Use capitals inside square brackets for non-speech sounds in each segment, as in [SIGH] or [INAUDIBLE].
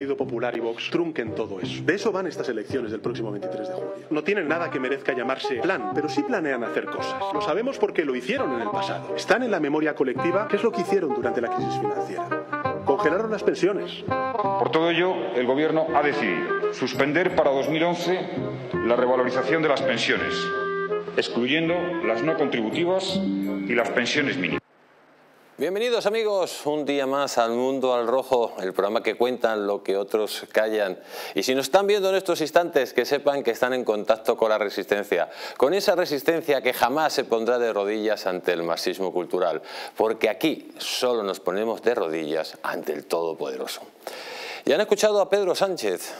Partido Popular y Vox trunquen todo eso. De eso van estas elecciones del próximo 23 de julio. No tienen nada que merezca llamarse plan, pero sí planean hacer cosas. Lo sabemos porque lo hicieron en el pasado. Están en la memoria colectiva, que es lo que hicieron durante la crisis financiera. Congelaron las pensiones. Por todo ello, el Gobierno ha decidido suspender para 2011 la revalorización de las pensiones, excluyendo las no contributivas y las pensiones mínimas. Bienvenidos amigos, un día más al Mundo al Rojo, el programa que cuentan lo que otros callan. Y si nos están viendo en estos instantes, que sepan que están en contacto con la resistencia, con esa resistencia que jamás se pondrá de rodillas ante el marxismo cultural, porque aquí solo nos ponemos de rodillas ante el Todopoderoso. Y han escuchado a Pedro Sánchez,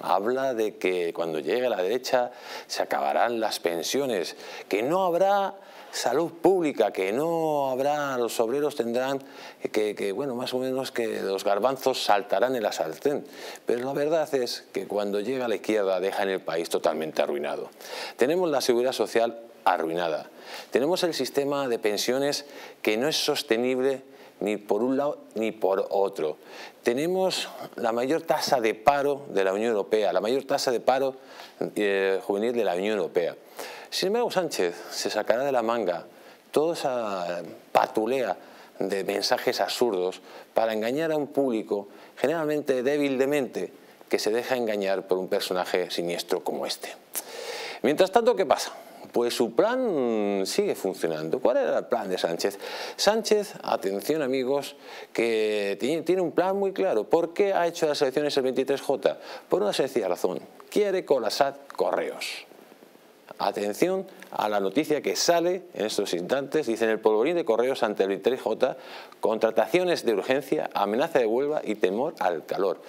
habla de que cuando llegue la derecha se acabarán las pensiones, que no habrá salud pública, que no habrá, los obreros tendrán que, bueno, más o menos que los garbanzos saltarán en la sartén. Pero la verdad es que cuando llega a la izquierda dejan el país totalmente arruinado. Tenemos la seguridad social arruinada. Tenemos el sistema de pensiones que no es sostenible ni por un lado ni por otro. Tenemos la mayor tasa de paro de la Unión Europea, la mayor tasa de paro eh, juvenil de la Unión Europea. Sin embargo, Sánchez se sacará de la manga toda esa patulea de mensajes absurdos para engañar a un público generalmente débil de mente que se deja engañar por un personaje siniestro como este. Mientras tanto, ¿qué pasa? Pues su plan sigue funcionando. ¿Cuál era el plan de Sánchez? Sánchez, atención amigos, que tiene un plan muy claro. ¿Por qué ha hecho las elecciones el 23J? Por una sencilla razón. Quiere colapsar correos. Atención a la noticia que sale en estos instantes, dice en el polvorín de correos ante el 3J, contrataciones de urgencia, amenaza de huelga y temor al calor.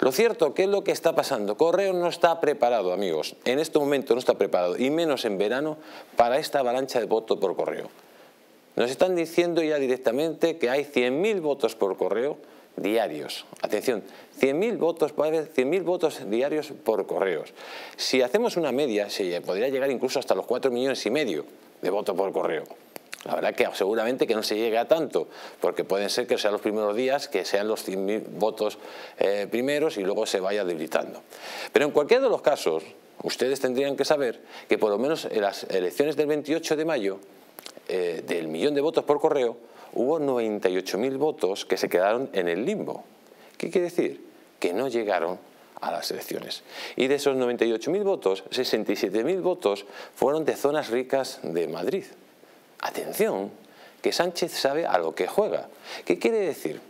Lo cierto, ¿qué es lo que está pasando? Correo no está preparado, amigos, en este momento no está preparado, y menos en verano, para esta avalancha de voto por correo. Nos están diciendo ya directamente que hay 100.000 votos por correo diarios. Atención, 100.000 votos, 100.000 votos diarios por correos. Si hacemos una media, se podría llegar incluso hasta los 4 millones y medio de votos por correo. La verdad que seguramente que no se llegue a tanto, porque pueden ser que sean los primeros días, que sean los 100.000 votos eh, primeros y luego se vaya debilitando. Pero en cualquiera de los casos, ustedes tendrían que saber que por lo menos en las elecciones del 28 de mayo, eh, del millón de votos por correo, hubo 98.000 votos que se quedaron en el limbo. ¿Qué quiere decir? Que no llegaron a las elecciones. Y de esos 98.000 votos, 67.000 votos fueron de zonas ricas de Madrid. Atención, que Sánchez sabe a lo que juega. ¿Qué quiere decir?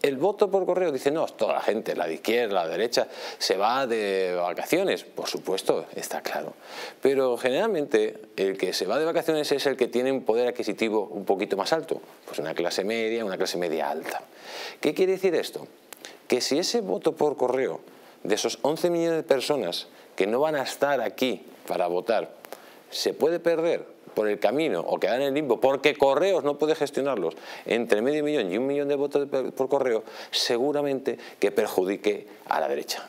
El voto por correo dice, no, toda la gente, la de izquierda, la derecha, se va de vacaciones. Por supuesto, está claro. Pero generalmente el que se va de vacaciones es el que tiene un poder adquisitivo un poquito más alto. Pues una clase media, una clase media alta. ¿Qué quiere decir esto? Que si ese voto por correo de esos 11 millones de personas que no van a estar aquí para votar, se puede perder por el camino o quedar en el limbo porque Correos no puede gestionarlos entre medio millón y un millón de votos por correo, seguramente que perjudique a la derecha.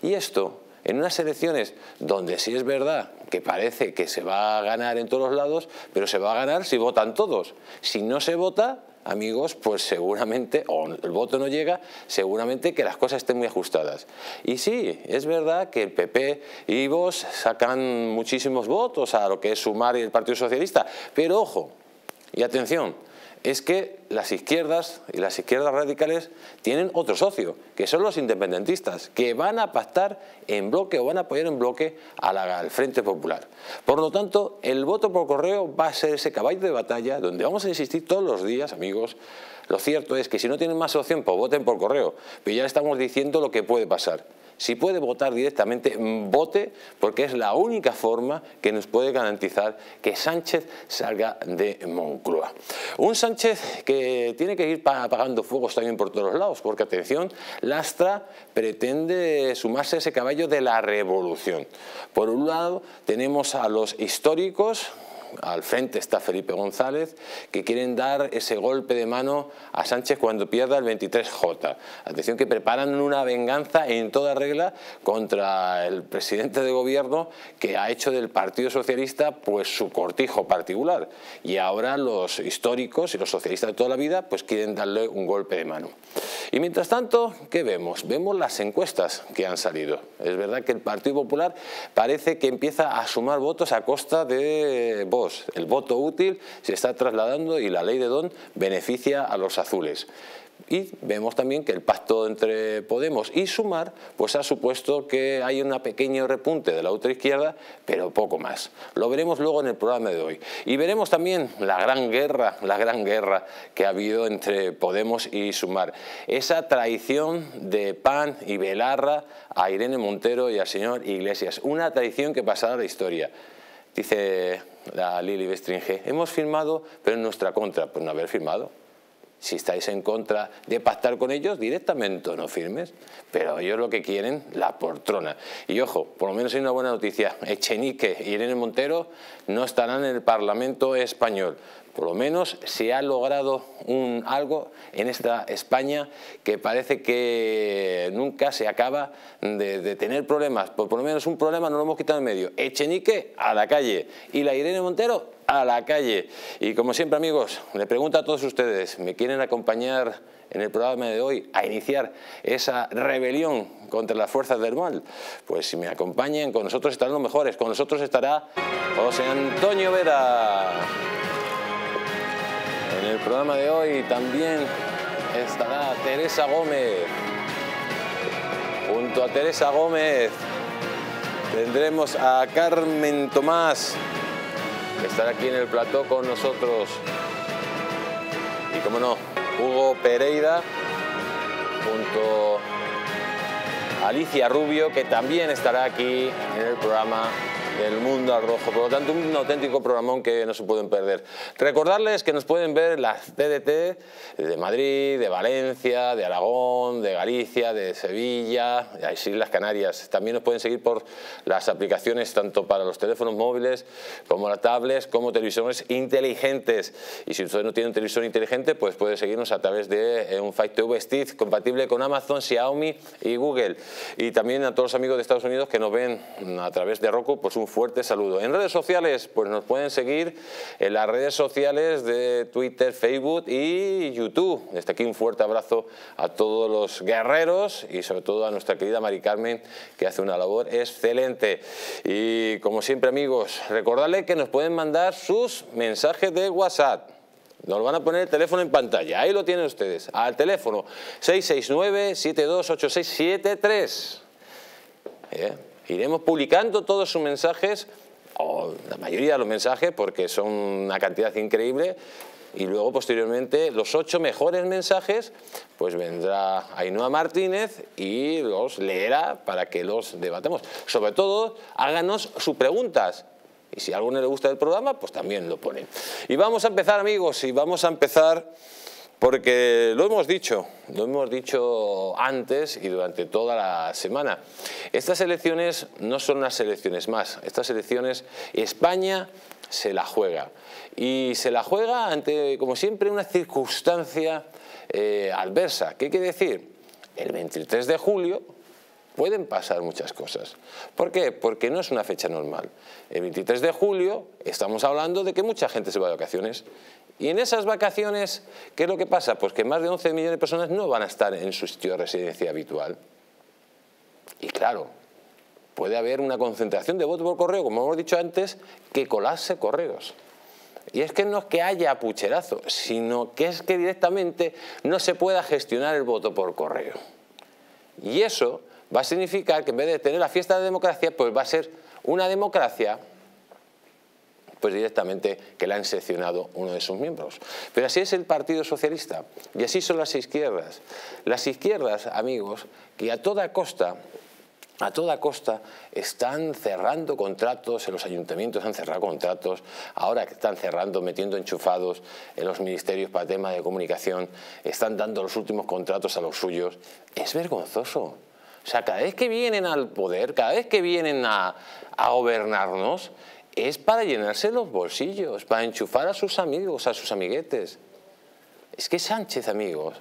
Y esto en unas elecciones donde sí es verdad que parece que se va a ganar en todos los lados, pero se va a ganar si votan todos. Si no se vota, amigos, pues seguramente, o el voto no llega, seguramente que las cosas estén muy ajustadas. Y sí, es verdad que el PP y vos sacan muchísimos votos a lo que es Sumar y el Partido Socialista, pero ojo, y atención, es que las izquierdas y las izquierdas radicales tienen otro socio, que son los independentistas, que van a pactar en bloque o van a apoyar en bloque al Frente Popular. Por lo tanto, el voto por correo va a ser ese caballo de batalla donde vamos a insistir todos los días, amigos. Lo cierto es que si no tienen más opción, pues voten por correo, pero ya estamos diciendo lo que puede pasar. Si puede votar directamente, vote, porque es la única forma que nos puede garantizar que Sánchez salga de Moncloa. Un Sánchez que tiene que ir apagando fuegos también por todos lados, porque atención, Lastra pretende sumarse a ese caballo de la revolución. Por un lado tenemos a los históricos, al frente está Felipe González, que quieren dar ese golpe de mano a Sánchez cuando pierda el 23J. Atención que preparan una venganza en toda regla contra el presidente de gobierno que ha hecho del Partido Socialista pues su cortijo particular. Y ahora los históricos y los socialistas de toda la vida pues quieren darle un golpe de mano. Y mientras tanto, ¿qué vemos? Vemos las encuestas que han salido. Es verdad que el Partido Popular parece que empieza a sumar votos a costa de El voto útil se está trasladando y la ley de Don beneficia a los azules. Y vemos también que el pacto entre Podemos y Sumar pues ha supuesto que hay un pequeño repunte de la otra izquierda, pero poco más. Lo veremos luego en el programa de hoy. Y veremos también la gran guerra, la gran guerra que ha habido entre Podemos y Sumar. Esa traición de PAN y Belarra a Irene Montero y al señor Iglesias. Una traición que pasará a la historia. Dice la Lili Bestringe, hemos firmado, pero en nuestra contra. Pues no haber firmado si estáis en contra de pactar con ellos, directamente no firmes. Pero ellos lo que quieren, la portrona. Y ojo, por lo menos hay una buena noticia. Echenique y Irene Montero no estarán en el Parlamento español. Por lo menos se ha logrado un, algo en esta España que parece que nunca se acaba de, tener problemas. Por, por, lo menos un problema no lo hemos quitado en medio. Echenique a la calle y la Irene Montero a la calle. Y como siempre amigos, le pregunto a todos ustedes, ¿me quieren acompañar en el programa de hoy a iniciar esa rebelión contra las fuerzas del mal? Pues si me acompañan, con nosotros estarán los mejores, con nosotros estará José Antonio Vera. En el programa de hoy también estará Teresa Gómez. Junto a Teresa Gómez tendremos a Carmen Tomás estar aquí en el plató con nosotros. Y como no, Hugo Pereira junto a Alicia Rubio, que también estará aquí en el programa del mundo al rojo. Por lo tanto, un auténtico programón que no se pueden perder. Recordarles que nos pueden ver las TDT de Madrid, de Valencia, de Aragón, de Galicia, de Sevilla, de las Islas Canarias. También nos pueden seguir por las aplicaciones tanto para los teléfonos móviles como las tablets, como televisores inteligentes. Y si ustedes no tienen un televisor inteligente, pues puede seguirnos a través de eh, un Fight TV Stitch compatible con Amazon, Xiaomi y Google. Y también a todos los amigos de Estados Unidos que nos ven a través de Roku, pues un fuerte saludo. En redes sociales, pues nos pueden seguir en las redes sociales de Twitter, Facebook y YouTube. Desde aquí un fuerte abrazo a todos los guerreros y sobre todo a nuestra querida Mari Carmen, que hace una labor excelente. Y como siempre amigos, recordarles que nos pueden mandar sus mensajes de WhatsApp. Nos van a poner el teléfono en pantalla, ahí lo tienen ustedes, al teléfono 669-728673. ¿Eh? Iremos publicando todos sus mensajes, o la mayoría de los mensajes, porque son una cantidad increíble, y luego posteriormente los ocho mejores mensajes, pues vendrá Ainhoa Martínez y los leerá para que los debatamos. Sobre todo, háganos sus preguntas. Y si a alguno le gusta el programa, pues también lo ponen. Y vamos a empezar, amigos, y vamos a empezar porque lo hemos dicho, lo hemos dicho antes y durante toda la semana. Estas elecciones no son unas elecciones más. Estas elecciones, España se la juega. Y se la juega ante, como siempre, una circunstancia eh, adversa. ¿Qué quiere decir? El 23 de julio pueden pasar muchas cosas. ¿Por qué? Porque no es una fecha normal. El 23 de julio estamos hablando de que mucha gente se va de vacaciones y en esas vacaciones, ¿qué es lo que pasa? Pues que más de 11 millones de personas no van a estar en su sitio de residencia habitual. Y claro, puede haber una concentración de votos por correo, como hemos dicho antes, que colase correos. Y es que no es que haya pucherazo, sino que es que directamente no se pueda gestionar el voto por correo. Y eso va a significar que en vez de tener la fiesta de democracia, pues va a ser una democracia pues directamente que la han seccionado uno de sus miembros. Pero así es el Partido Socialista y así son las izquierdas. Las izquierdas, amigos, que a toda costa a toda costa están cerrando contratos, en los ayuntamientos han cerrado contratos, ahora están cerrando, metiendo enchufados en los ministerios para temas de comunicación, están dando los últimos contratos a los suyos. Es vergonzoso. O sea, cada vez que vienen al poder, cada vez que vienen a gobernarnos, es para llenarse los bolsillos, para enchufar a sus amigos, a sus amiguetes. Es que Sánchez, amigos,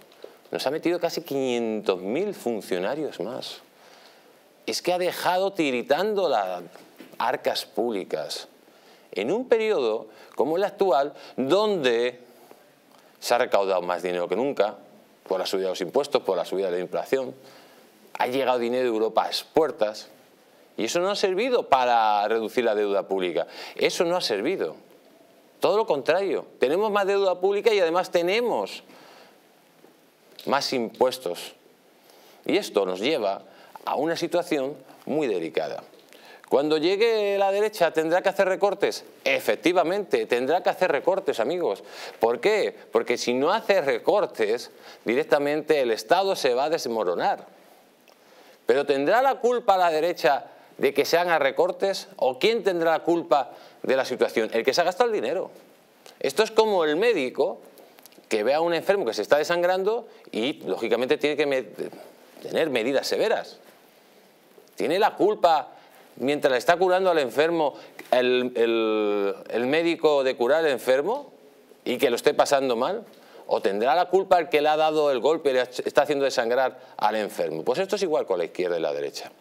nos ha metido casi 500.000 funcionarios más. Es que ha dejado tiritando las arcas públicas en un periodo como el actual, donde se ha recaudado más dinero que nunca, por la subida de los impuestos, por la subida de la inflación, ha llegado dinero de Europa a las puertas, y eso no ha servido para reducir la deuda pública. Eso no ha servido. Todo lo contrario. Tenemos más deuda pública y además tenemos más impuestos. Y esto nos lleva a una situación muy delicada. Cuando llegue la derecha, ¿tendrá que hacer recortes? Efectivamente, tendrá que hacer recortes, amigos. ¿Por qué? Porque si no hace recortes, directamente el Estado se va a desmoronar. Pero ¿tendrá la culpa la derecha de que se hagan recortes? ¿O quién tendrá la culpa de la situación? El que se ha gastado el dinero. Esto es como el médico que ve a un enfermo que se está desangrando y lógicamente tiene que tener medidas severas. Tiene la culpa, mientras está curando al enfermo, el, el médico de curar al enfermo y que lo esté pasando mal o tendrá la culpa el que le ha dado el golpe y le está haciendo desangrar al enfermo. Pues esto es igual con la izquierda y la derecha.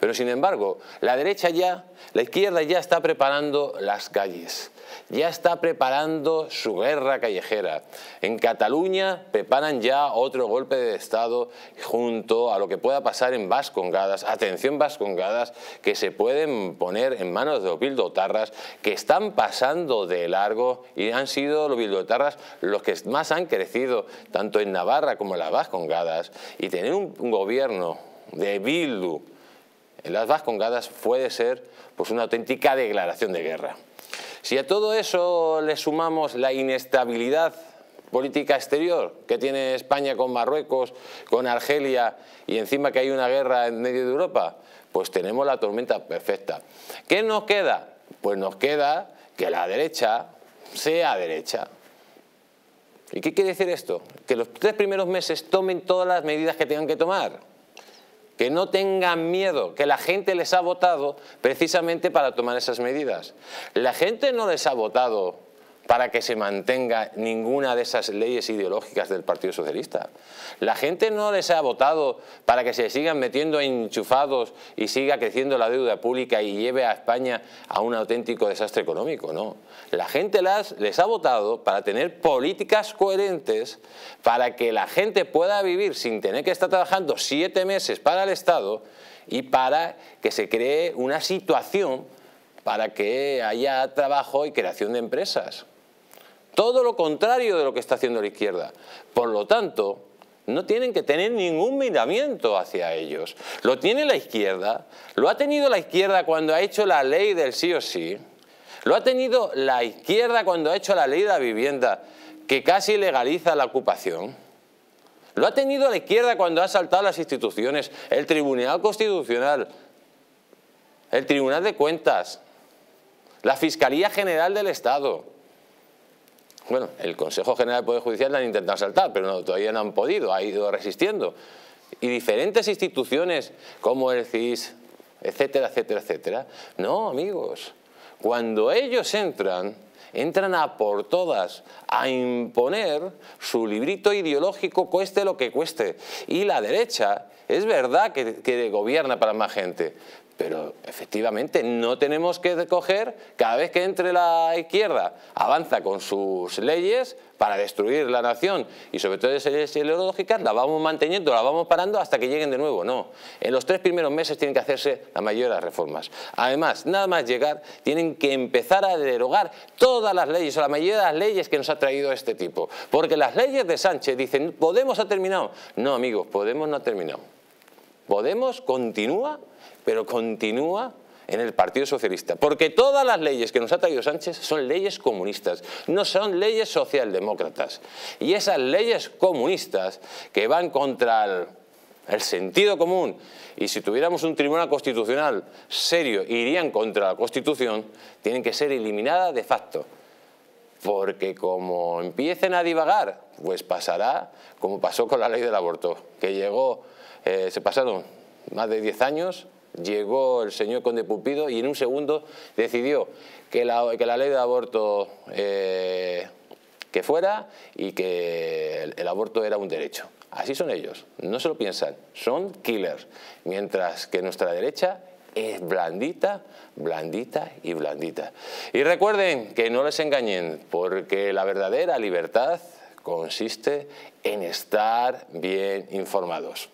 Pero sin embargo, la derecha ya, la izquierda ya está preparando las calles, ya está preparando su guerra callejera. En Cataluña preparan ya otro golpe de Estado junto a lo que pueda pasar en Vascongadas. Atención Vascongadas, que se pueden poner en manos de los bildotarras, que están pasando de largo y han sido los bildotarras los que más han crecido, tanto en Navarra como en las Vascongadas. Y tener un gobierno de Bildu en las Vascongadas puede ser pues, una auténtica declaración de guerra. Si a todo eso le sumamos la inestabilidad política exterior que tiene España con Marruecos, con Argelia y encima que hay una guerra en medio de Europa, pues tenemos la tormenta perfecta. ¿Qué nos queda? Pues nos queda que la derecha sea derecha. ¿Y qué quiere decir esto? Que los tres primeros meses tomen todas las medidas que tengan que tomar que no tengan miedo, que la gente les ha votado precisamente para tomar esas medidas. La gente no les ha votado para que se mantenga ninguna de esas leyes ideológicas del Partido Socialista. La gente no les ha votado para que se sigan metiendo enchufados y siga creciendo la deuda pública y lleve a España a un auténtico desastre económico, no. La gente les ha votado para tener políticas coherentes, para que la gente pueda vivir sin tener que estar trabajando siete meses para el Estado y para que se cree una situación para que haya trabajo y creación de empresas. Todo lo contrario de lo que está haciendo la izquierda. Por lo tanto, no tienen que tener ningún miramiento hacia ellos. Lo tiene la izquierda, lo ha tenido la izquierda cuando ha hecho la ley del sí o sí, lo ha tenido la izquierda cuando ha hecho la ley de la vivienda, que casi legaliza la ocupación. Lo ha tenido la izquierda cuando ha saltado las instituciones, el Tribunal Constitucional, el Tribunal de Cuentas, la Fiscalía General del Estado. Bueno, el Consejo General del Poder Judicial lo han intentado saltar, pero todavía no han podido, ha ido resistiendo. Y diferentes instituciones como el CIS, etcétera, etcétera, etcétera. No, amigos, cuando ellos entran, entran a por todas, a imponer su librito ideológico cueste lo que cueste. Y la derecha es verdad que gobierna para más gente, pero efectivamente no tenemos que coger cada vez que entre la izquierda, avanza con sus leyes para destruir la nación y sobre todo esas leyes ideológicas, la vamos manteniendo, la vamos parando hasta que lleguen de nuevo. No, en los tres primeros meses tienen que hacerse la mayoría de las reformas. Además, nada más llegar, tienen que empezar a derogar todas las leyes o la mayoría de las leyes que nos ha traído este tipo. Porque las leyes de Sánchez dicen, ¿Podemos ha terminado? No, amigos, Podemos no ha terminado. Podemos continúa pero continúa en el Partido Socialista. Porque todas las leyes que nos ha traído Sánchez son leyes comunistas, no son leyes socialdemócratas. Y esas leyes comunistas que van contra el, sentido común y si tuviéramos un tribunal constitucional serio irían contra la Constitución, tienen que ser eliminadas de facto. Porque como empiecen a divagar, pues pasará como pasó con la ley del aborto, que llegó, eh, se pasaron más de 10 años llegó el señor Conde Pupido y en un segundo decidió que la, ley de aborto eh, que fuera y que el, aborto era un derecho. Así son ellos, no se lo piensan, son killers, mientras que nuestra derecha es blandita, blandita y blandita. Y recuerden que no les engañen, porque la verdadera libertad consiste en estar bien informados.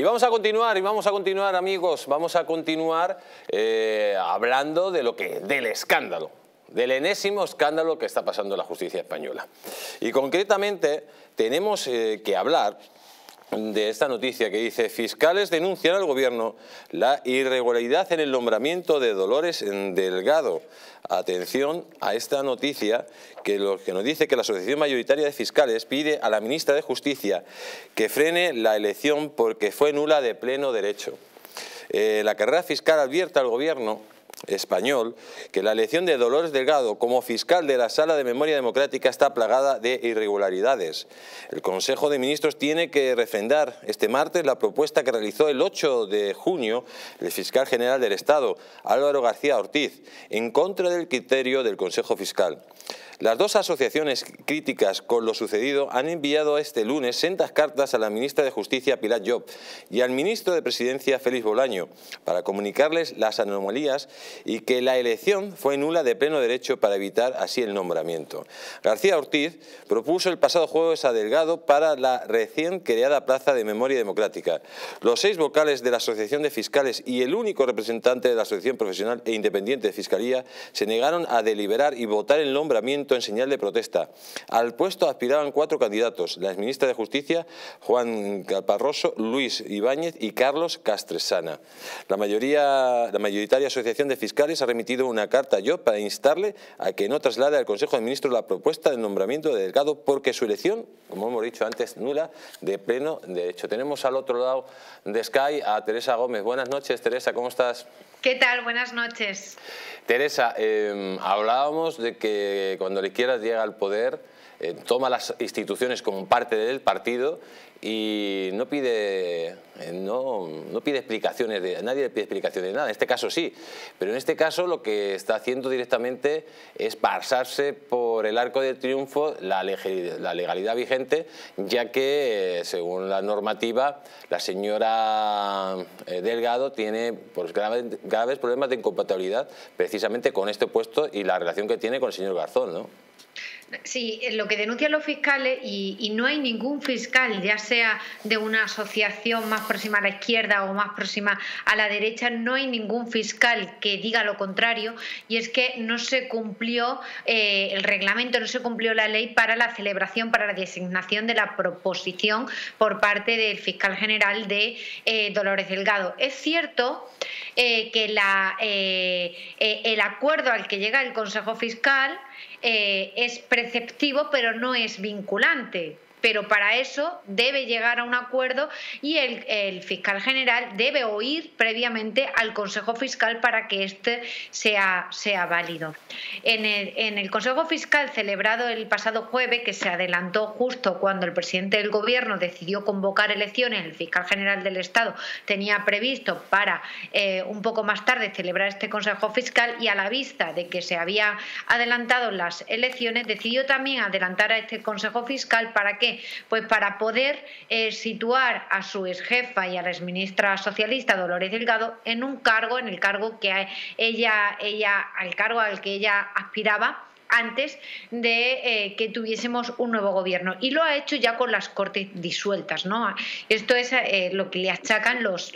Y vamos a continuar, y vamos a continuar, amigos, vamos a continuar eh, hablando de lo que, del escándalo, del enésimo escándalo que está pasando en la justicia española. Y concretamente tenemos eh, que hablar de esta noticia que dice fiscales denuncian al gobierno la irregularidad en el nombramiento de Dolores Delgado. Atención a esta noticia que, lo que nos dice que la Asociación Mayoritaria de Fiscales pide a la ministra de Justicia que frene la elección porque fue nula de pleno derecho. Eh, la carrera fiscal advierte al gobierno español que la elección de Dolores Delgado como fiscal de la Sala de Memoria Democrática está plagada de irregularidades. El Consejo de Ministros tiene que refrendar este martes la propuesta que realizó el 8 de junio el fiscal general del Estado, Álvaro García Ortiz, en contra del criterio del Consejo Fiscal. Las dos asociaciones críticas con lo sucedido han enviado este lunes sentas cartas a la ministra de Justicia Pilar Job y al ministro de Presidencia Félix Bolaño para comunicarles las anomalías y que la elección fue nula de pleno derecho para evitar así el nombramiento. García Ortiz propuso el pasado jueves a Delgado para la recién creada Plaza de Memoria Democrática. Los seis vocales de la Asociación de Fiscales y el único representante de la Asociación Profesional e Independiente de Fiscalía se negaron a deliberar y votar el nombramiento en señal de protesta. Al puesto aspiraban cuatro candidatos, la exministra de Justicia, Juan Caparroso, Luis Ibáñez y Carlos Castresana. La, mayoría, la mayoritaria asociación de fiscales ha remitido una carta a Job para instarle a que no traslade al Consejo de Ministros la propuesta de nombramiento de Delgado porque su elección, como hemos dicho antes, nula de pleno derecho. Tenemos al otro lado de Sky a Teresa Gómez. Buenas noches, Teresa, ¿cómo estás? ¿Qué tal? Buenas noches. Teresa, em, hablábamos de que cuando la izquierda llega al poder, eh, toma las instituciones como parte del partido y no pide, eh, no, no, pide explicaciones, de, nadie le pide explicaciones de nada, en este caso sí, pero en este caso lo que está haciendo directamente es pasarse por el arco de triunfo la, legalidad vigente, ya que eh, según la normativa la señora Delgado tiene pues, graves, graves problemas de incompatibilidad precisamente con este puesto y la relación que tiene con el señor Garzón, ¿no? Sí, lo que denuncian los fiscales, y, no hay ningún fiscal, ya sea de una asociación más próxima a la izquierda o más próxima a la derecha, no hay ningún fiscal que diga lo contrario, y es que no se cumplió eh, el reglamento, no se cumplió la ley para la celebración, para la designación de la proposición por parte del fiscal general de eh, Dolores Delgado. Es cierto eh, que la, el acuerdo al que llega el Consejo Fiscal eh, es preceptivo pero no es vinculante pero para eso debe llegar a un acuerdo y el, fiscal general debe oír previamente al Consejo Fiscal para que este sea, sea válido. En el, en el, Consejo Fiscal celebrado el pasado jueves, que se adelantó justo cuando el presidente del Gobierno decidió convocar elecciones, el fiscal general del Estado tenía previsto para eh, un poco más tarde celebrar este Consejo Fiscal y a la vista de que se había adelantado las elecciones, decidió también adelantar a este Consejo Fiscal para que pues para poder eh, situar a su ex jefa y a la exministra socialista Dolores Delgado en un cargo, en el cargo que ella, ella, al cargo al que ella aspiraba antes de eh, que tuviésemos un nuevo gobierno. Y lo ha hecho ya con las cortes disueltas. ¿no? Esto es eh, lo que le achacan los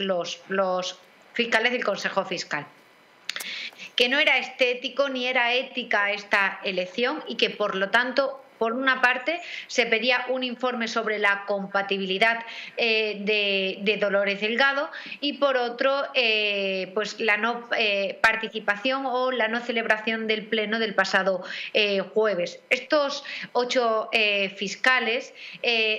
fiscales del Consejo Fiscal que no era estético ni era ética esta elección y que por lo tanto Por una parte, se pedía un informe sobre la compatibilidad eh, de, Dolores Delgado y por otro, eh, pues la no eh, participación o la no celebración del pleno del pasado jueves. Estos ocho fiscales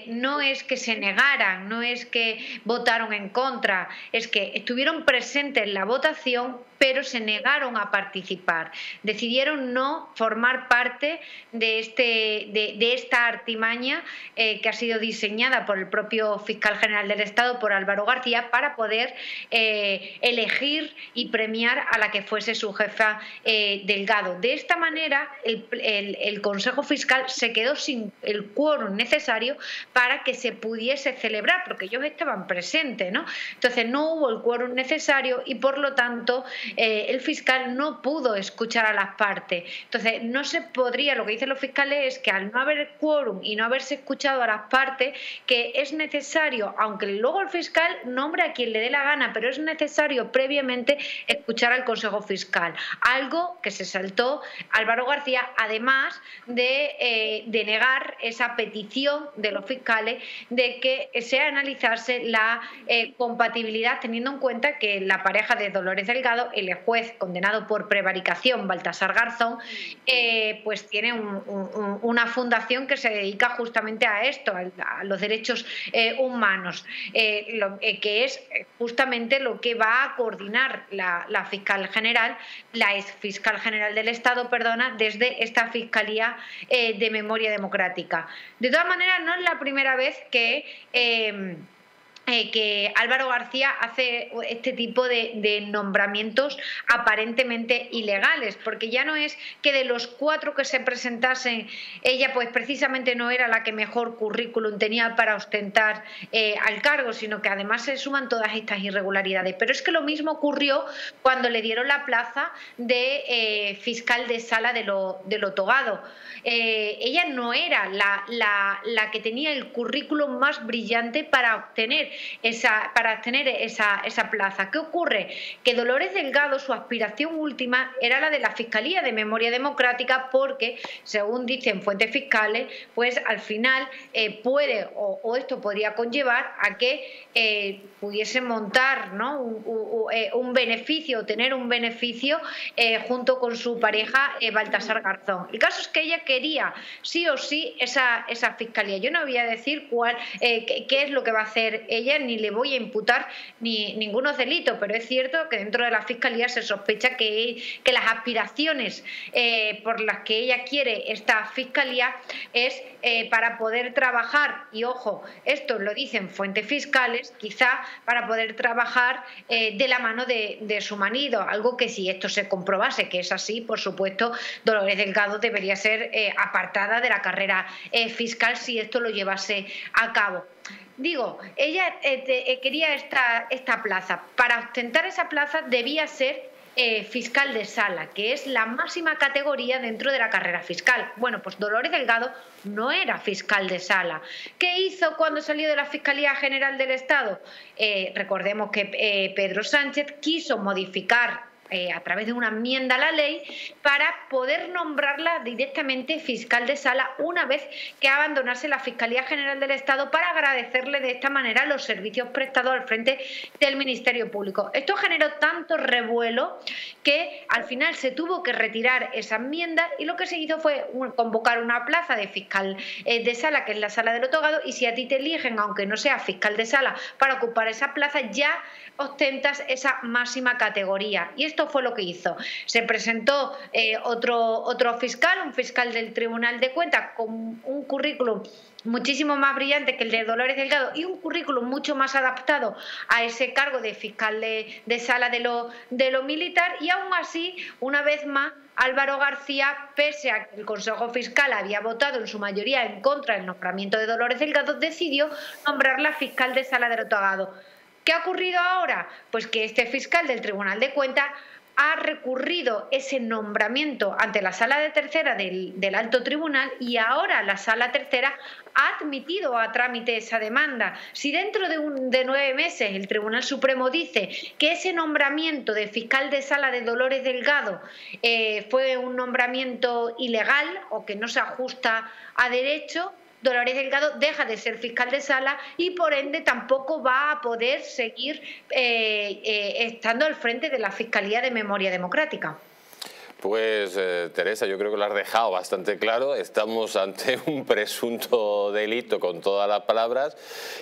no es que se negaran, no es que votaron en contra, es que estuvieron presentes en la votación pero se negaron a participar. Decidieron no formar parte de, este, de, esta artimaña eh, que ha sido diseñada por el propio fiscal general del Estado, por Álvaro García, para poder eh, elegir y premiar a la que fuese su jefa eh, Delgado. De esta manera, el, Consejo Fiscal se quedó sin el quórum necesario para que se pudiese celebrar, porque ellos estaban presentes, ¿no? Entonces no hubo el quórum necesario y por lo tanto el fiscal no pudo escuchar a las partes. Entonces, no se podría, lo que dicen los fiscales es que al no haber quórum y no haberse escuchado a las partes, que es necesario, aunque luego el fiscal nombre a quien le dé la gana, pero es necesario previamente escuchar al Consejo Fiscal. Algo que se saltó Álvaro García, además de, eh, negar esa petición de los fiscales de que se analizase la eh, compatibilidad, teniendo en cuenta que la pareja de Dolores Delgado, el juez condenado por prevaricación, Baltasar Garzón, eh, pues tiene una fundación que se dedica justamente a esto, a, los derechos eh, humanos, eh, que es justamente lo que va a coordinar la, fiscal general, la ex fiscal general del Estado, perdona, desde esta Fiscalía de Memoria Democrática. De todas maneras, no es la primera vez que eh, que Álvaro García hace este tipo de, nombramientos aparentemente ilegales, porque ya no es que de los cuatro que se presentasen, ella pues precisamente no era la que mejor currículum tenía para ostentar eh, al cargo, sino que además se suman todas estas irregularidades. Pero es que lo mismo ocurrió cuando le dieron la plaza de eh, fiscal de sala de lo, de togado. ella no era la, la que tenía el currículum más brillante para obtener para tener esa, esa plaza. ¿Qué ocurre? Que Dolores Delgado, su aspiración última era la de la Fiscalía de Memoria Democrática porque, según dicen fuentes fiscales, pues al final eh, puede o, esto podría conllevar a que eh, pudiese montar ¿no? un, eh, beneficio, tener un beneficio junto con su pareja Baltasar Garzón. El caso es que ella quería sí o sí esa, esa fiscalía. Yo no voy a decir cuál, qué, qué es lo que va a hacer ella ni le voy a imputar ni ningunos delitos, pero es cierto que dentro de la Fiscalía se sospecha que, que las aspiraciones eh, por las que ella quiere esta Fiscalía es eh, para poder trabajar, y ojo, esto lo dicen fuentes fiscales, quizá para poder trabajar eh, de la mano de, su marido, algo que si esto se comprobase que es así, por supuesto, Dolores Delgado debería ser apartada de la carrera fiscal si esto lo llevase a cabo. Digo, ella eh, eh, quería esta, esta plaza. Para ostentar esa plaza debía ser eh, fiscal de sala, que es la máxima categoría dentro de la carrera fiscal. Bueno, pues Dolores Delgado no era fiscal de sala. ¿Qué hizo cuando salió de la Fiscalía General del Estado? recordemos que Pedro Sánchez quiso modificar eh, a través de una enmienda a la ley para poder nombrarla directamente fiscal de sala una vez que abandonase la Fiscalía General del Estado para agradecerle de esta manera los servicios prestados al frente del Ministerio Público. Esto generó tanto revuelo que al final se tuvo que retirar esa enmienda y lo que se hizo fue convocar una plaza de fiscal eh, de sala, que es la sala del otogado, y si a ti te eligen, aunque no sea fiscal de sala, para ocupar esa plaza, ya ostentas esa máxima categoría. Y esto fue lo que hizo. Se presentó eh, otro, otro fiscal, un fiscal del Tribunal de Cuentas, con un currículum muchísimo más brillante que el de Dolores Delgado y un currículum mucho más adaptado a ese cargo de fiscal de, sala de lo, de lo militar y aún así, una vez más, Álvaro García, pese a que el Consejo Fiscal había votado en su mayoría en contra del nombramiento de Dolores Delgado, decidió nombrarla fiscal de sala de Rotogado. ¿Qué ha ocurrido ahora? Pues que este fiscal del Tribunal de Cuentas ha recurrido ese nombramiento ante la sala de tercera del, alto tribunal y ahora la sala tercera ha admitido a trámite esa demanda. Si dentro de, un, de nueve meses el Tribunal Supremo dice que ese nombramiento de fiscal de sala de Dolores Delgado eh, fue un nombramiento ilegal o que no se ajusta a derecho, Dolores Delgado deja de ser fiscal de sala y por ende tampoco va a poder seguir eh, eh, estando al frente de la Fiscalía de Memoria Democrática. Pues eh, Teresa, yo creo que lo has dejado bastante claro. Estamos ante [LAUGHS] un presunto delito con todas las palabras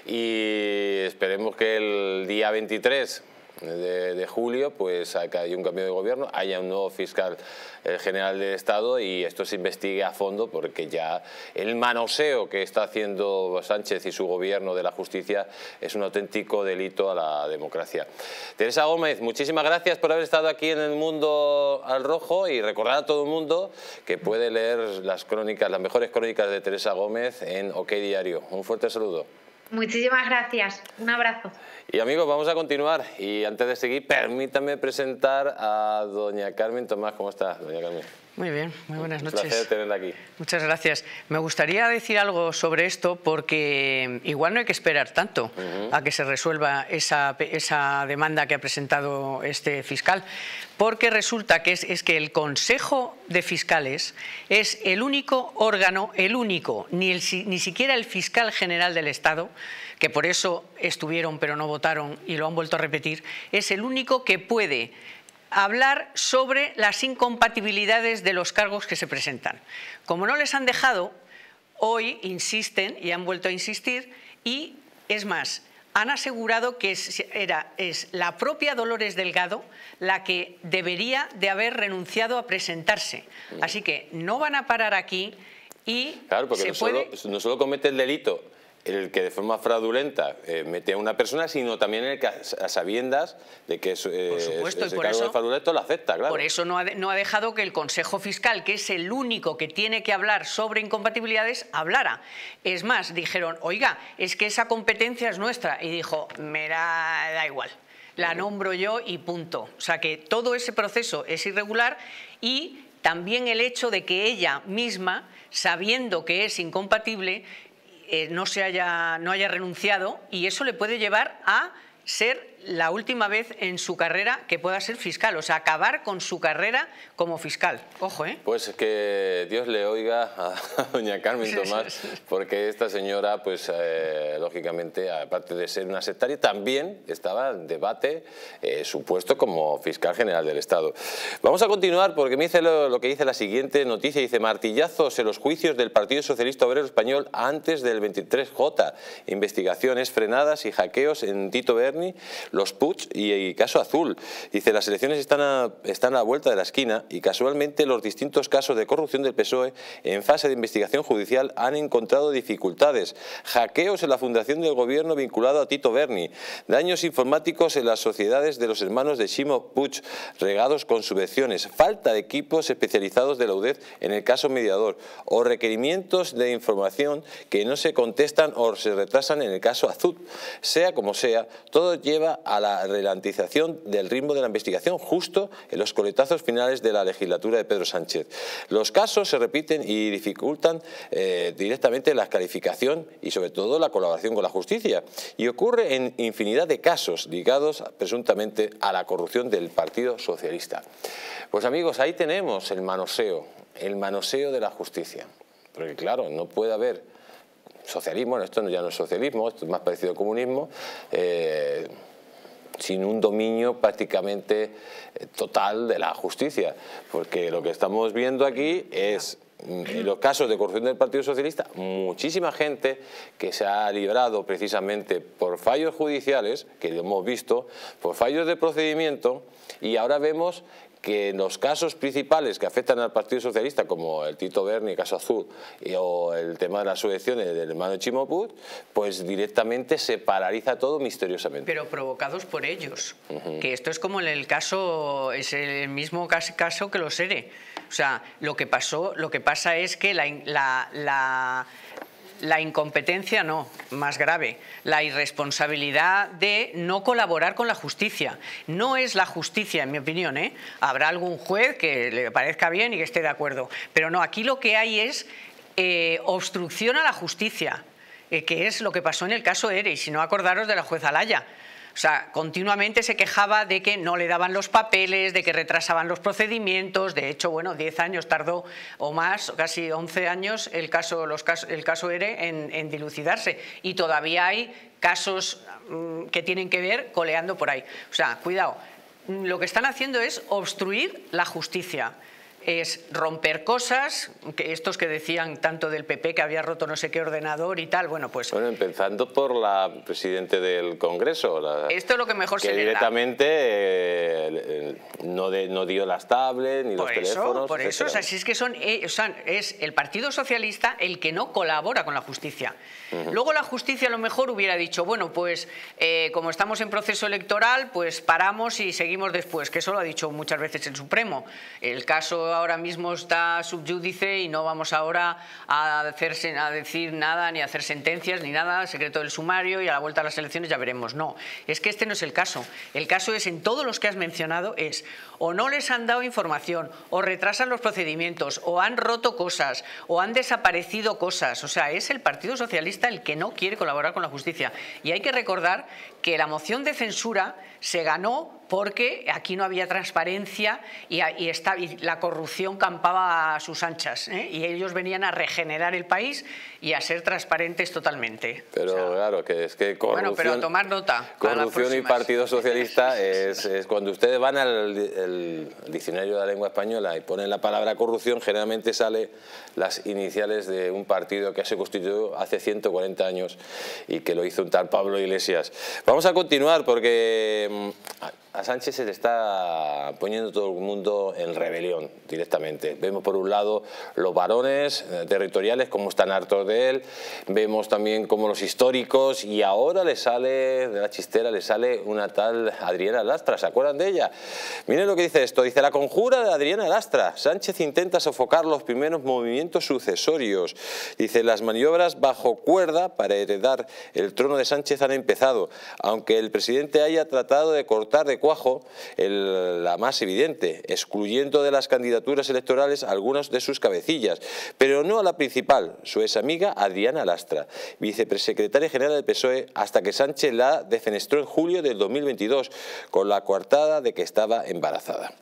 y esperemos que el día 23 de, julio, pues hay un cambio de gobierno, haya un nuevo fiscal eh, general del Estado y esto se investigue a fondo porque ya el manoseo que está haciendo Sánchez y su gobierno de la justicia es un auténtico delito a la democracia. Teresa Gómez, muchísimas gracias por haber estado aquí en el Mundo al Rojo y recordar a todo el mundo que puede leer las crónicas, las mejores crónicas de Teresa Gómez en OK Diario. Un fuerte saludo. Muchísimas gracias. Un abrazo. Y amigos, vamos a continuar. Y antes de seguir, permítame presentar a doña Carmen Tomás. ¿Cómo está, doña Carmen? Muy bien, muy buenas noches. Un placer tenerla aquí. Muchas gracias. Me gustaría decir algo sobre esto porque igual no hay que esperar tanto a que se resuelva esa, esa, demanda que ha presentado este fiscal, porque resulta que es, es, que el Consejo de Fiscales es el único órgano, el único, ni, el, ni siquiera el fiscal general del Estado, que por eso estuvieron pero no votaron y lo han vuelto a repetir, es el único que puede hablar sobre las incompatibilidades de los cargos que se presentan. Como no les han dejado, hoy insisten y han vuelto a insistir y es más, han asegurado que es, era, es la propia Dolores Delgado la que debería de haber renunciado a presentarse. Así que no van a parar aquí y claro, porque no, solo, no solo comete el delito el que de forma fraudulenta eh, mete a una persona, sino también el que a sabiendas de que es, eh, supuesto, ese cargo de fraudulento lo acepta, claro. Por eso no ha, no ha dejado que el Consejo Fiscal, que es el único que tiene que hablar sobre incompatibilidades, hablara. Es más, dijeron, oiga, es que esa competencia es nuestra. Y dijo, me da, da igual, la nombro yo y punto. O sea que todo ese proceso es irregular y también el hecho de que ella misma, sabiendo que es incompatible, eh, no, se haya, no haya renunciado y eso le puede llevar a ser la última vez en su carrera que pueda ser fiscal, o sea, acabar con su carrera como fiscal. Ojo, ¿eh? Pues que Dios le oiga a [LAUGHS] doña Carmen Tomás, porque esta señora, pues eh, lógicamente, aparte de ser una sectaria, también estaba en debate eh, su puesto como fiscal general del Estado. Vamos a continuar porque me dice lo, que dice la siguiente noticia, dice martillazos en los juicios del Partido Socialista Obrero Español antes del 23J, investigaciones frenadas y hackeos en Tito Berni, los Puig y, Caso Azul. Dice, las elecciones están a, están a la vuelta de la esquina y casualmente los distintos casos de corrupción del PSOE en fase de investigación judicial han encontrado dificultades. Hackeos en la fundación del gobierno vinculado a Tito Berni, daños informáticos en las sociedades de los hermanos de Shimo Puig, regados con subvenciones, falta de equipos especializados de la UDED en el caso mediador o requerimientos de información que no se contestan o se retrasan en el caso Azul. Sea como sea, todo lleva a la relantización del ritmo de la investigación justo en los coletazos finales de la legislatura de Pedro Sánchez. Los casos se repiten y dificultan eh, directamente la calificación y sobre todo la colaboración con la justicia. Y ocurre en infinidad de casos ligados presuntamente a la corrupción del Partido Socialista. Pues amigos, ahí tenemos el manoseo, el manoseo de la justicia. Porque claro, no puede haber socialismo, esto ya no es socialismo, esto es más parecido al comunismo, eh, sin un dominio prácticamente eh, total de la justicia, porque lo que estamos viendo aquí es mm, en los casos de corrupción del Partido Socialista, muchísima gente que se ha librado precisamente por fallos judiciales, que lo hemos visto, por fallos de procedimiento, y ahora vemos que en los casos principales que afectan al Partido Socialista, como el Tito Berni, caso Azul, o el tema de las subvenciones del hermano Chimoput, pues directamente se paraliza todo misteriosamente. Pero provocados por ellos, que esto es como en el caso, es el mismo caso que los ERE. O sea, lo que pasó, lo que pasa es que la la incompetencia no, más grave, la irresponsabilidad de no colaborar con la justicia. No es la justicia, en mi opinión, ¿eh? habrá algún juez que le parezca bien y que esté de acuerdo, pero no, aquí lo que hay es eh, obstrucción a la justicia, eh, que es lo que pasó en el caso ERE, y no acordaros de la jueza Laya. O sea, continuamente se quejaba de que no le daban los papeles, de que retrasaban los procedimientos. De hecho, bueno, 10 años tardó o más, casi 11 años, el caso, los el caso ERE en, dilucidarse. Y todavía hay casos mm, que tienen que ver coleando por ahí. O sea, cuidado. Lo que están haciendo es obstruir la justicia es romper cosas, que estos que decían tanto del PP que había roto no sé qué ordenador y tal, bueno, pues... Bueno, empezando por la presidente del Congreso. Esto es lo que mejor se le directamente eh, no, no dio las tablets ni los teléfonos. Por eso, o sea, si es que son, eh, es el Partido Socialista el que no colabora con la justicia. Luego la justicia a lo mejor hubiera dicho, bueno, pues eh, como estamos en proceso electoral, pues paramos y seguimos después, que eso lo ha dicho muchas veces el Supremo. El caso ahora mismo está subyúdice y no vamos ahora a, hacerse, a decir nada, ni a hacer sentencias, ni nada, secreto del sumario y a la vuelta a las elecciones ya veremos. No, es que este no es el caso. El caso es, en todos los que has mencionado, es o no les han dado información, o retrasan los procedimientos, o han roto cosas, o han desaparecido cosas. O sea, es el Partido Socialista el que no quiere colaborar con la justicia. Y hay que recordar que la moción de censura se ganó porque aquí no había transparencia y, la corrupción campaba a sus anchas ¿eh? y ellos venían a regenerar el país y a ser transparentes totalmente. Pero claro, que es que corrupción, bueno, pero tomar nota. Corrupción y Partido Socialista [LAUGHS] es, cuando ustedes van al diccionario de la lengua española y ponen la palabra corrupción, generalmente sale las iniciales de un partido que se constituyó hace 140 años y que lo hizo un tal Pablo Iglesias. Vamos a continuar porque mm, a Sánchez se le está poniendo todo el mundo en rebelión directamente. Vemos por un lado los varones eh, territoriales, como están hartos de él, vemos también como los históricos y ahora le sale, de la chistera, le sale una tal Adriana Lastra, ¿se acuerdan de ella? Miren lo que dice esto, dice la conjura de Adriana Lastra, Sánchez intenta sofocar los primeros movimientos sucesorios, dice las maniobras bajo cuerda para heredar el trono de Sánchez han empezado, aunque el presidente haya tratado de cortar de cuajo la más evidente, excluyendo de las candidaturas electorales algunas de sus cabecillas, pero no a la principal, su ex amiga Adriana Lastra, vicepresecretaria general del PSOE, hasta que Sánchez la defenestró en julio del 2022 con la coartada de que estaba embarazada.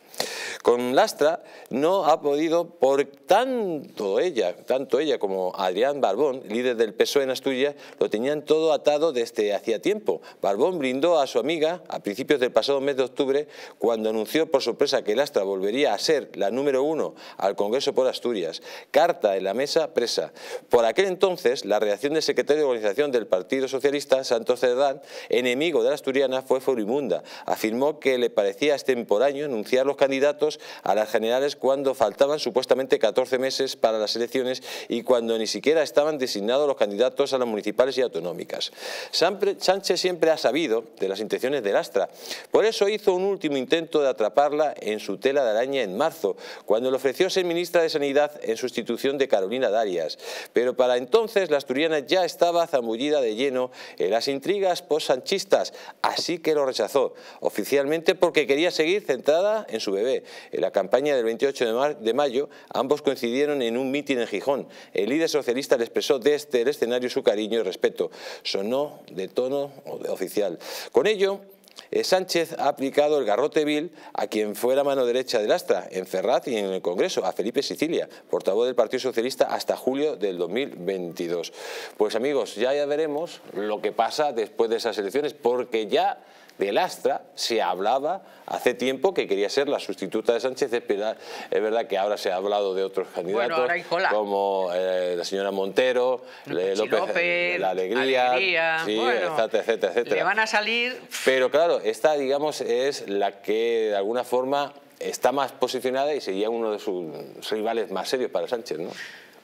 Con Lastra no ha podido, por tanto ella, tanto ella como Adrián Barbón, líder del PSOE en Asturias, lo tenían todo atado desde hacía tiempo. Barbón brindó a su amiga a principios del pasado mes de octubre cuando anunció por sorpresa que Lastra volvería a ser la número uno al Congreso por Asturias. Carta en la mesa presa. Por aquel entonces, la reacción del secretario de organización del Partido Socialista, Santos Cerdán, enemigo de la asturiana, fue furibunda. Afirmó que le parecía extemporáneo anunciar los candidatos a las generales cuando faltaban supuestamente 14 meses para las elecciones y cuando ni siquiera estaban designados los candidatos a las municipales y autonómicas. Sánchez siempre ha sabido de las intenciones de Lastra, por eso hizo un último intento de atraparla en su tela de araña en marzo, cuando le ofreció ser ministra de Sanidad en sustitución de Carolina Darias. Pero para entonces la asturiana ya estaba zambullida de lleno en las intrigas post-sanchistas, así que lo rechazó, oficialmente porque quería seguir centrada en su bebé. En la campaña del 28 de mayo, ambos coincidieron en un mitin en Gijón. El líder socialista le expresó desde el escenario su cariño y respeto. Sonó de tono oficial. Con ello, eh, Sánchez ha aplicado el garrote vil a quien fuera mano derecha del Astra, en Ferraz y en el Congreso, a Felipe Sicilia, portavoz del Partido Socialista hasta julio del 2022. Pues amigos, ya, ya veremos lo que pasa después de esas elecciones, porque ya de Lastra se hablaba hace tiempo que quería ser la sustituta de Sánchez. Es verdad, que ahora se ha hablado de otros candidatos como eh, la señora Montero, López, la Alegría, etcétera, etcétera, etcétera. Le van a salir... Pero claro, esta digamos es la que de alguna forma está más posicionada y sería uno de sus rivales más serios para Sánchez, ¿no?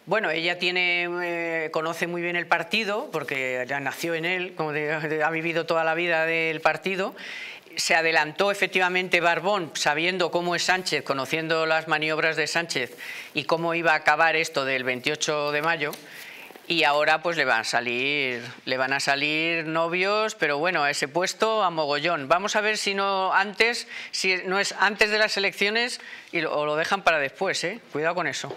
Bueno, ella tiene, eh, conoce muy bien el partido, porque ya nació en él, como ha vivido toda la vida del partido. Se adelantó efectivamente Barbón, sabiendo cómo es Sánchez, conociendo las maniobras de Sánchez y cómo iba a acabar esto del 28 de mayo. y ahora pues le van a salir novios pero bueno a ese puesto a mogollón vamos a ver si no antes si no es antes de las elecciones y lo, o lo dejan para después ¿eh? cuidado con eso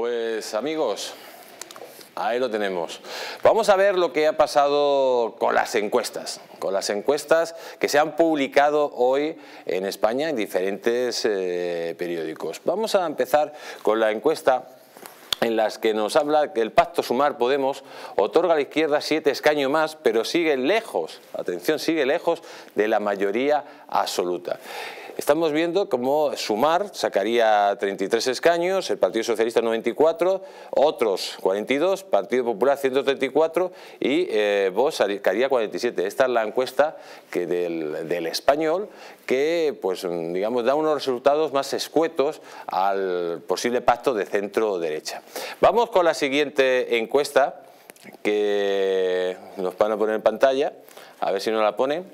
pues amigos Ahí lo tenemos. Vamos a ver lo que ha pasado con las encuestas, con las encuestas que se han publicado hoy en España en diferentes eh, periódicos. Vamos a empezar con la encuesta en las que nos habla que el pacto Sumar Podemos otorga a la izquierda siete escaños más, pero sigue lejos, atención, sigue lejos de la mayoría absoluta. Estamos viendo cómo Sumar sacaría 33 escaños, el Partido Socialista 94, otros 42, Partido Popular 134 y eh, sacaría 47. Esta es la encuesta que del, español que pues, digamos, da unos resultados más escuetos al posible pacto de centro-derecha. Vamos con la siguiente encuesta que nos van a poner en pantalla, a ver si nos la ponen,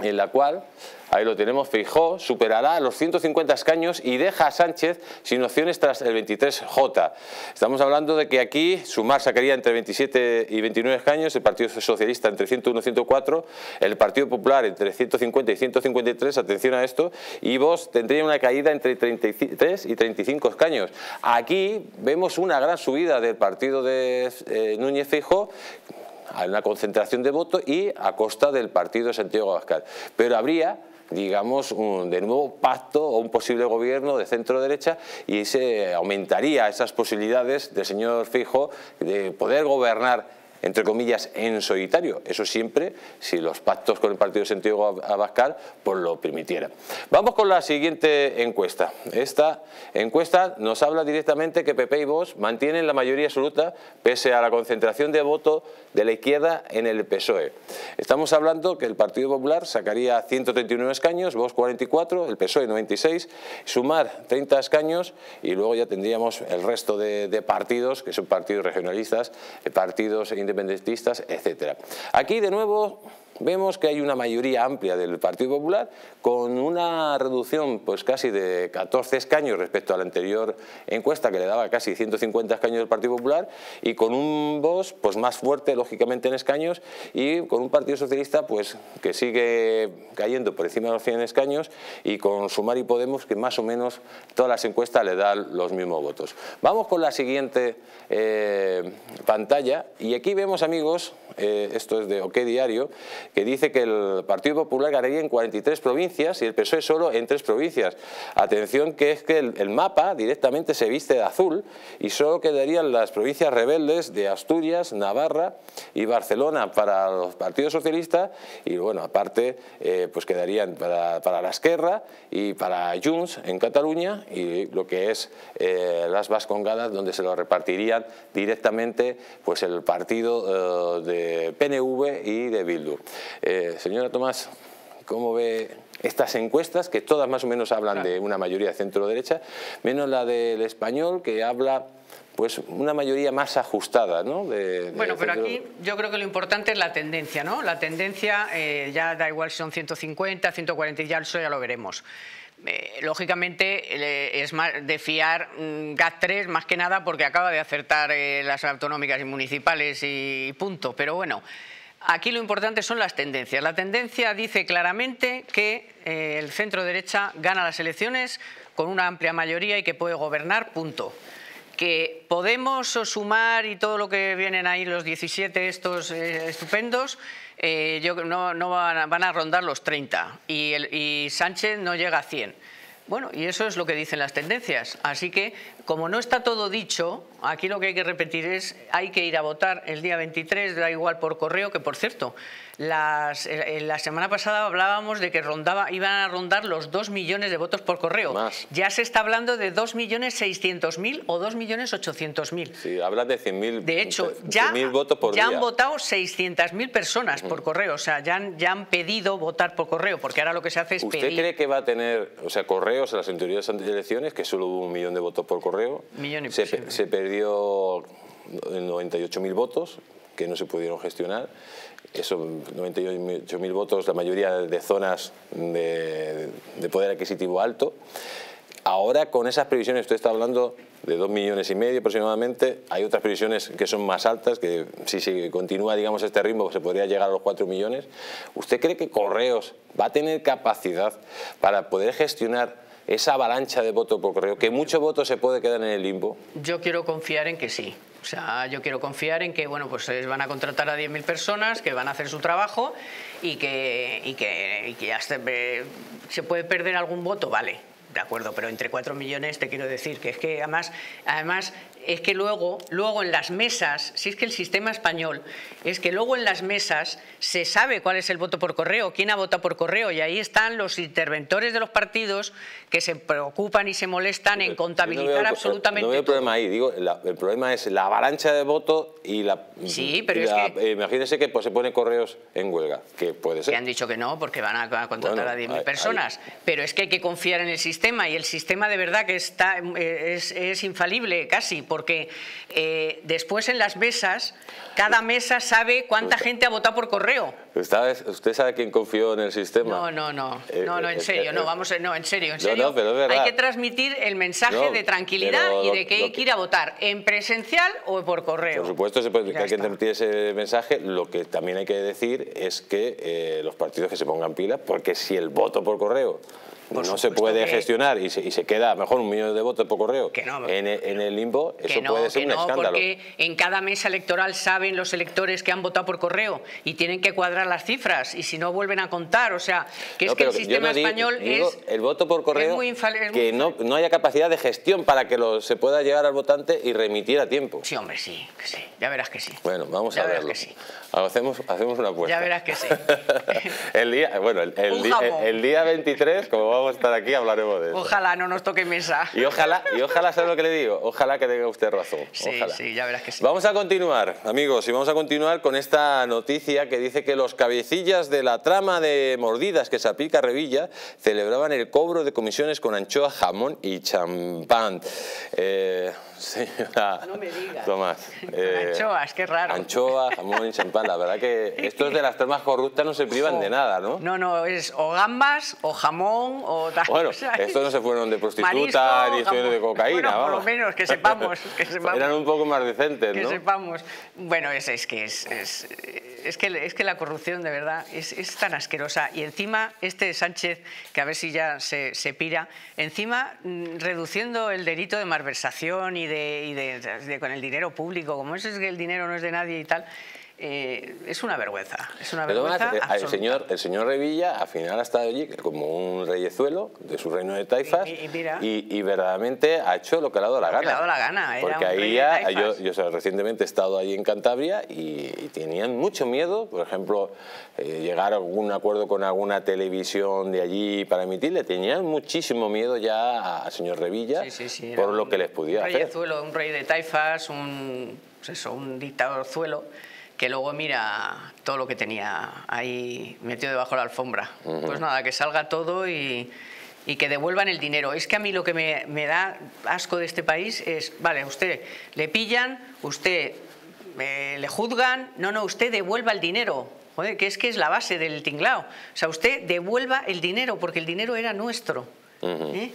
en la cual Ahí lo tenemos, Feijó superará los 150 escaños y deja a Sánchez sin opciones tras el 23J. Estamos hablando de que aquí Sumar sacaría entre 27 y 29 escaños, el Partido Socialista entre 101 y 104, el Partido Popular entre 150 y 153, atención a esto, y vos tendría una caída entre 33 y 35 escaños. Aquí vemos una gran subida del partido de eh, Núñez Feijó, a una concentración de votos y a costa del partido de Santiago Abascal. Pero habría digamos, un, de nuevo pacto o un posible gobierno de centro-derecha y se aumentaría esas posibilidades del señor Fijo de poder gobernar entre comillas, en solitario. Eso siempre si los pactos con el Partido Sentido Abascal pues lo permitieran. Vamos con la siguiente encuesta. Esta encuesta nos habla directamente que PP y Vox mantienen la mayoría absoluta pese a la concentración de voto de la izquierda en el PSOE. Estamos hablando que el Partido Popular sacaría 139 escaños, Vox 44, el PSOE 96, sumar 30 escaños y luego ya tendríamos el resto de, de partidos, que son partidos regionalistas, eh, partidos independientes independentistas, etcétera. Aquí de nuevo vemos que hay una mayoría amplia del Partido Popular con una reducción pues casi de 14 escaños respecto a la anterior encuesta que le daba casi 150 escaños del Partido Popular y con un voz pues más fuerte lógicamente en escaños y con un Partido Socialista pues que sigue cayendo por encima de los 100 escaños y con Sumar y Podemos que más o menos todas las encuestas le dan los mismos votos. Vamos con la siguiente eh, pantalla y aquí vemos amigos, eh, esto es de OK Diario, que dice que el Partido Popular ganaría en 43 provincias y el PSOE solo en tres provincias. Atención que es que el, mapa directamente se viste de azul y solo quedarían las provincias rebeldes de Asturias, Navarra y Barcelona para los partidos socialistas y bueno, aparte eh, pues quedarían para, para, la y para Junts en Cataluña y lo que es eh, las Vascongadas donde se lo repartirían directamente pues el partido eh, de PNV y de Bildu. Eh, señora Tomás, ¿cómo ve estas encuestas que todas más o menos hablan de una mayoría centro-derecha, menos la del español que habla pues una mayoría más ajustada, ¿no? bueno, pero aquí yo creo que lo importante es la tendencia, ¿no? La tendencia eh, ya da igual si son 150, 140, ya eso ya lo veremos. Eh, lógicamente es más de fiar mm, GAT3 más que nada porque acaba de acertar las autonómicas y municipales y punto, pero bueno, Aquí lo importante son las tendencias. La tendencia dice claramente que eh, el centro derecha gana las elecciones con una amplia mayoría y que puede gobernar, punto. Que Podemos sumar y todo lo que vienen ahí, los 17 estos eh, estupendos, eh, yo, no, van, a, rondar los 30 y, y Sánchez no llega a 100. Bueno, y eso es lo que dicen las tendencias. Así que, como no está todo dicho, aquí lo que hay que repetir es, hay que ir a votar el día 23, da igual por correo, que por cierto, las, eh, la semana pasada hablábamos de que rondaba, iban a rondar los 2 millones de votos por correo. Ya se está hablando de 2.600.000 o 2.800.000. Sí, habla de 100.000 De hecho, ya, votos por ya han votado 600.000 personas por correo. O sea, ya han, ya han pedido votar por correo, porque ahora lo que se hace es ¿Usted cree que va a tener, o sea, correos en las anteriores elecciones, que solo hubo un millón de votos por correo? Millón y se, se perdió 98.000 votos que no se pudieron gestionar eso, 98.000 votos, la mayoría de zonas de, poder adquisitivo alto. ahora con esas previsiones, usted está hablando de dos millones y medio aproximadamente, hay otras previsiones que son más altas, que si se continúa digamos este ritmo se podría llegar a los cuatro millones. ¿Usted cree que Correos va a tener capacidad para poder gestionar esa avalancha de voto por correo, que mucho voto se puede quedar en el limbo? Yo quiero confiar en que sí. O sea, yo quiero confiar en que bueno, pues van a contratar a 10.000 personas, que van a hacer su trabajo y que, y que, ya se, se puede perder algún voto, vale, de acuerdo, pero entre 4 millones te quiero decir que es que además, además es que luego, luego en las mesas, si es que el sistema español, es que luego en las mesas se sabe cuál es el voto por correo, quién ha votado por correo, y ahí están los interventores de los partidos que se preocupan y se molestan en contabilizar absolutamente No veo problema ahí, digo, el problema es la avalancha de voto y la... Sí, pero es que... Eh, imagínese que pues, se pone correos en huelga, que puede ser. Que han dicho que no, porque van a, contratar a 10.000 personas, pero es que hay que confiar en el sistema, y el sistema de verdad que está, eh, es, es infalible casi, porque eh, después en las mesas, cada mesa sabe cuánta gente ha votado por correo. ¿Usted sabe quién confió en el sistema? No, no, no, eh, no, no, en eh, serio, no, vamos, no, en serio, en serio. hay que transmitir el mensaje de tranquilidad y de que hay que ir a votar, en presencial o por correo. Por supuesto, se puede, hay que transmitir ese mensaje. Lo que también hay que decir es que los partidos que se pongan pilas, porque si el voto por correo no se puede gestionar y se, y se, queda mejor un millón de votos por correo en, el limbo, eso puede ser un escándalo. Porque en cada mesa electoral saben los electores que han votado por correo y tienen que cuadrar las cifras y si no vuelven a contar, o sea, que es que el sistema español es el voto por correo que no, no haya capacidad de gestión para que lo, se pueda llegar al votante y remitir a tiempo. Sí, hombre, sí, sí, ya verás que sí. Bueno, vamos a verlo. Hacemos, hacemos una apuesta. Ya verás que sí. [LAUGHS] el día, bueno, el, día, el, día 23, como vamos a estar aquí, hablaremos de eso. Ojalá no nos toque mesa. Y ojalá, y ojalá, ¿sabe lo que le digo? Ojalá que tenga usted razón. Sí, sí, ya verás que sí. Vamos a continuar, amigos, y vamos a continuar con esta noticia que dice que los cabecillas de la trama de mordidas que se aplica a Revilla celebraban el cobro de comisiones con anchoa, jamón y champán. Eh, [LAUGHS] señora no me digas. Tomás. [LAUGHS] Eh, anchoas, qué raro. Anchoa, jamón y champán. La verdad que [LAUGHS] estos de las tramas corruptas no se privan de nada, ¿no? No, no, es o gambas, o jamón, o tal. Bueno, [LAUGHS] estos no se fueron de prostituta ni estuvieron de cocaína, bueno, por lo menos, que sepamos, [LAUGHS] que sepamos. Eran un poco más decentes, ¿no? Que sepamos. Bueno, es, es que es, es, es, que, es que la corrupción, de verdad, es, es tan asquerosa. Y encima, este Sánchez, que a ver si ya se, se pira, encima mm, reduciendo el delito de malversación y de, y de, con el dinero público, como es que el dinero no es de nadie y tal, eh, es una vergüenza. Es una vergüenza eh, el, señor, el señor Revilla al final ha estado allí como un reyezuelo de su reino de taifas y, verdaderamente ha hecho lo que le ha dado la gana. Le ha dado la gana. Porque ahí ya, yo, yo recientemente he estado allí en Cantabria y, tenían mucho miedo, por ejemplo, eh, llegar a algún acuerdo con alguna televisión de allí para emitirle, tenían muchísimo miedo ya al señor Revilla por lo que les podía un reyezuelo, Un rey de taifas, un, pues eso, un dictadorzuelo que luego mira todo lo que tenía ahí metido debajo de la alfombra. Pues nada, que salga todo y, que devuelvan el dinero. Es que a mí lo que me, da asco de este país es, vale, usted le pillan, usted eh, le juzgan, no, no, usted devuelva el dinero. Joder, que es que es la base del tinglao. O sea, usted devuelva el dinero porque el dinero era nuestro. ¿Eh?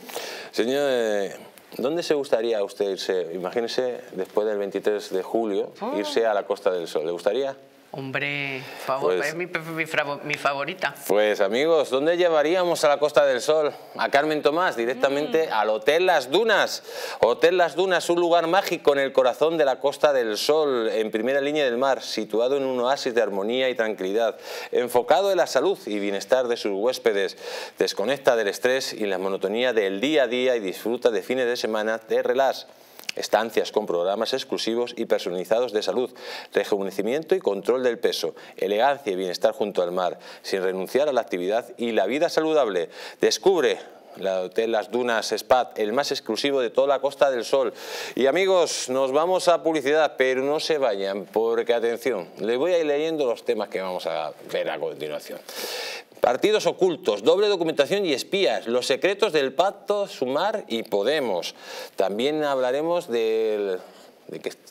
Señor... Eh, ¿Dónde se gustaría usted irse? Imagínese, después del 23 de julio, oh. irse a la Costa del Sol. ¿Le gustaría? Hombre, favor, pues es mi, mi, favorita. Pues amigos, ¿dónde llevaríamos a la Costa del Sol? A Carmen Tomás, directamente mm. al Hotel Las Dunas. Hotel Las Dunas, un lugar mágico en el corazón de la Costa del Sol, en primera línea del mar, situado en un oasis de armonía y tranquilidad, enfocado en la salud y bienestar de sus huéspedes. Desconecta del estrés y la monotonía del día a día y disfruta de fines de semana de relax estancias con programas exclusivos y personalizados de salud, rejuvenecimiento y control del peso, elegancia y bienestar junto al mar, sin renunciar a la actividad y la vida saludable. Descubre la Hotel Las Dunas Spa, el más exclusivo de toda la Costa del Sol. Y amigos, nos vamos a publicidad, pero no se vayan, porque atención, les voy a ir leyendo los temas que vamos a ver a continuación. Partidos ocultos, doble documentación y espías, los secretos del pacto Sumar y Podemos. También hablaremos de,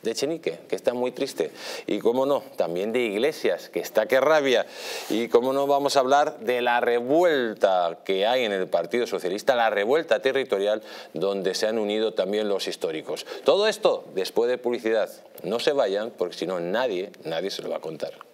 de Chenique, que está muy triste. Y cómo no, también de Iglesias, que está que rabia. Y cómo no vamos a hablar de la revuelta que hay en el Partido Socialista, la revuelta territorial donde se han unido también los históricos. Todo esto después de publicidad. No se vayan porque si no nadie, nadie se lo va a contar.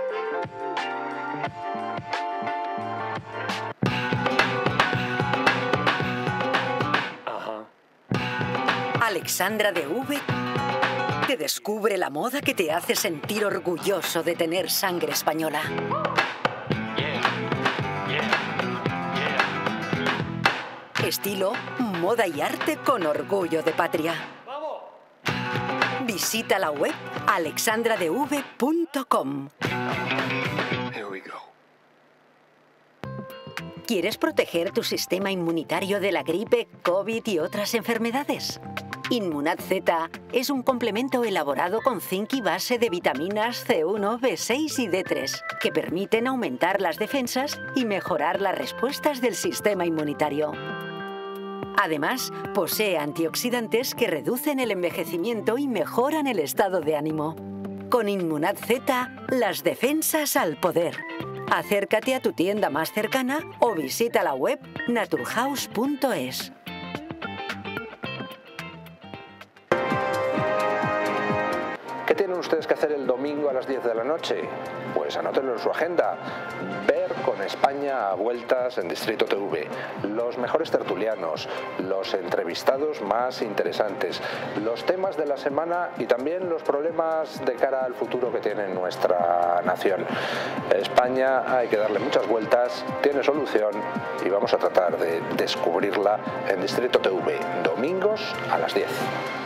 Alexandra de V te descubre la moda que te hace sentir orgulloso de tener sangre española. Estilo, moda y arte con orgullo de patria. Visita la web alexandradev.com. ¿Quieres proteger tu sistema inmunitario de la gripe, COVID y otras enfermedades? Inmunad Z es un complemento elaborado con zinc y base de vitaminas C1, B6 y D3 que permiten aumentar las defensas y mejorar las respuestas del sistema inmunitario. Además, posee antioxidantes que reducen el envejecimiento y mejoran el estado de ánimo. Con Inmunad Z, las defensas al poder. Acércate a tu tienda más cercana o visita la web naturhaus.es. tienen ustedes que hacer el domingo a las 10 de la noche? Pues anótenlo en su agenda. Ver con España a vueltas en Distrito TV. Los mejores tertulianos, los entrevistados más interesantes, los temas de la semana y también los problemas de cara al futuro que tiene nuestra nación. España hay que darle muchas vueltas, tiene solución y vamos a tratar de descubrirla en Distrito TV, domingos a las 10.